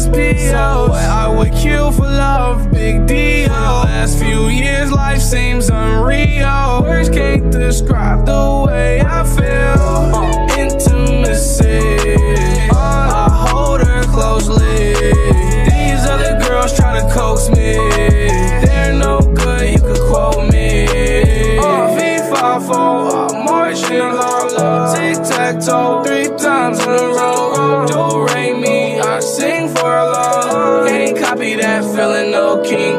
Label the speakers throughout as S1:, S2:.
S1: SPO. I would kill for love, big deal. Last few years, life seems unreal. Words can't describe the way I feel. Uh, intimacy, I hold her closely. These other girls try to coax me. They're no good, you could quote me. Uh, V54, I'm marching low, low. Tic tac toe. copy that feeling, no king.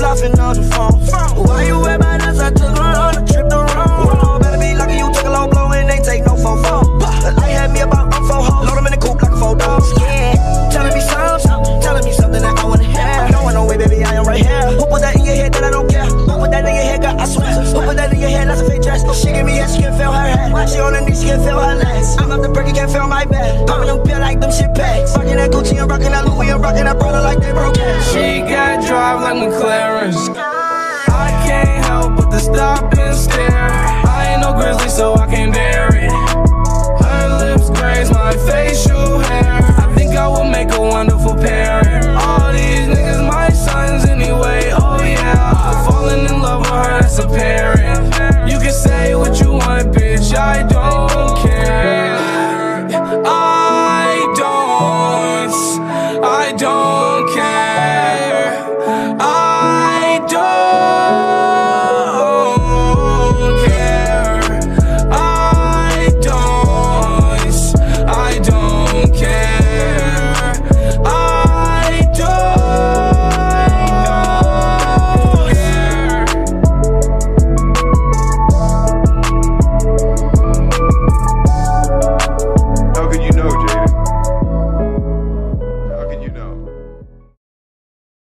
S2: bluffing on the phone. Gucci, I'm that Louis, I'm that like they broke
S1: She got drive like McLaren's. Don't.